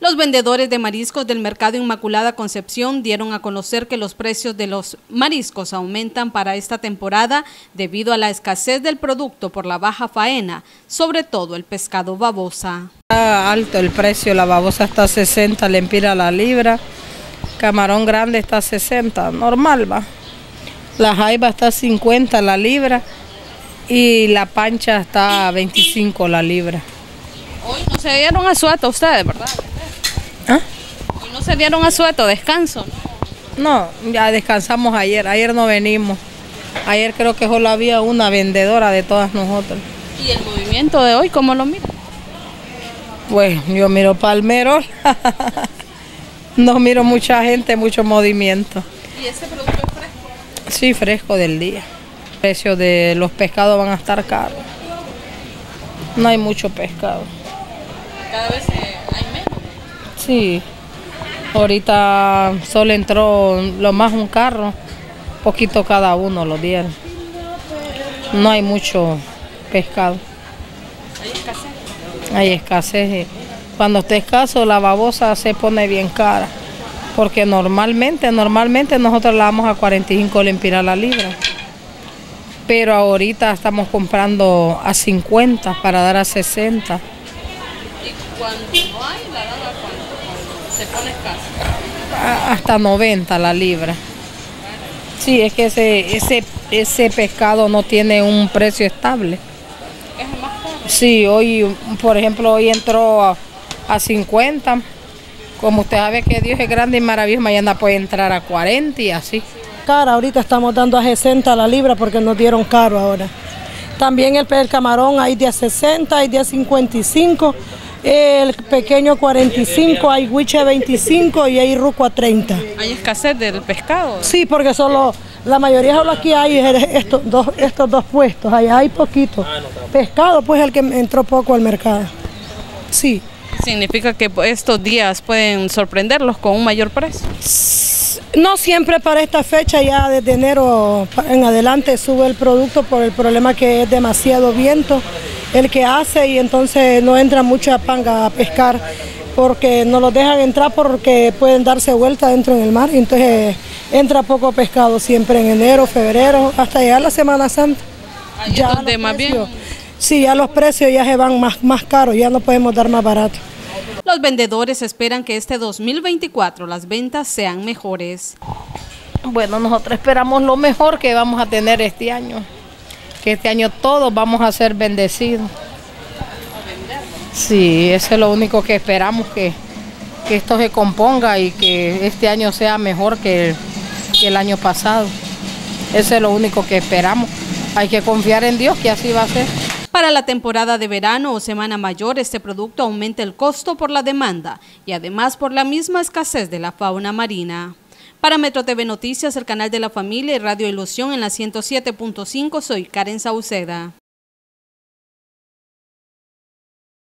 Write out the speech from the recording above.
Los vendedores de mariscos del Mercado Inmaculada Concepción dieron a conocer que los precios de los mariscos aumentan para esta temporada debido a la escasez del producto por la baja faena, sobre todo el pescado babosa. Está alto el precio, la babosa está a 60 lempira la libra, camarón grande está a 60, normal va. La jaiba está a 50 la libra y la pancha está a 25 la libra. Hoy no se dieron a suelto ustedes, ¿verdad? ¿Ah? Hoy no se dieron a suelto, descanso. No, ya descansamos ayer, ayer no venimos. Ayer creo que solo había una vendedora de todas nosotras. ¿Y el movimiento de hoy cómo lo mira? Pues yo miro palmeros, no miro mucha gente, mucho movimiento. ¿Y ese producto es fresco? Sí, fresco del día. El precio de los pescados van a estar caros. No hay mucho pescado. Cada vez menos. Sí, ahorita solo entró lo más un carro, poquito cada uno lo dieron. No hay mucho pescado. Hay escasez. Hay escasez. Cuando esté escaso, la babosa se pone bien cara. Porque normalmente, normalmente nosotros la damos a 45 lempiras la libra. Pero ahorita estamos comprando a 50 para dar a 60. Cuando no hay, la dan a cuánto? Se pone escaso. a- hasta 90 la libra. Sí, es que ese, ese, ese pescado no tiene un precio estable. Es más caro. Sí, hoy, por ejemplo, hoy entró a, a 50. Como usted sabe que Dios es grande y maravilloso, mañana puede entrar a 40 y así. cara, ahorita estamos dando a 60 la libra porque nos dieron caro ahora. También el, el camarón hay de a 60, hay de a 55, el pequeño 45, hay huiche 25 y hay ruco a 30. ¿Hay escasez del pescado? Sí, porque solo, la mayoría solo aquí hay estos dos, estos dos puestos, allá hay poquito. Pescado pues el que entró poco al mercado. Sí. Significa que estos días pueden sorprenderlos con un mayor precio. No siempre para esta fecha, ya desde enero en adelante sube el producto por el problema que es demasiado viento el que hace y entonces no entra mucha panga a pescar porque no los dejan entrar porque pueden darse vuelta dentro en el mar y entonces entra poco pescado siempre en enero, febrero, hasta llegar la Semana Santa. Ahí es donde los más bien- precios- Sí, ya los precios ya se van más, más caros, ya no podemos dar más barato. Los vendedores esperan que este 2024 las ventas sean mejores. Bueno, nosotros esperamos lo mejor que vamos a tener este año. Que este año todos vamos a ser bendecidos. Sí, eso es lo único que esperamos, que, que esto se componga y que este año sea mejor que que el año pasado. Eso es lo único que esperamos. Hay que confiar en Dios que así va a ser. Para la temporada de verano o semana mayor, este producto aumenta el costo por la demanda y además por la misma escasez de la fauna marina. Para Metro TV Noticias, el canal de la familia y Radio Ilusión en la 107.5, soy Karen Sauceda.